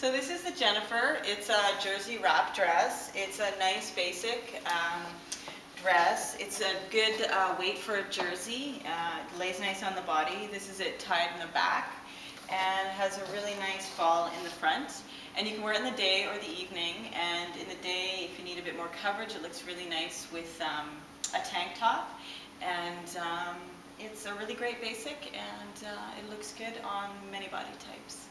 So this is the Jennifer. It's a jersey wrap dress. It's a nice basic um, dress. It's a good uh, weight for a jersey. Uh, it lays nice on the body. This is it tied in the back and has a really nice fall in the front. And you can wear it in the day or the evening. And in the day, if you need a bit more coverage, it looks really nice with um, a tank top. And um, it's a really great basic and uh, it looks good on many body types.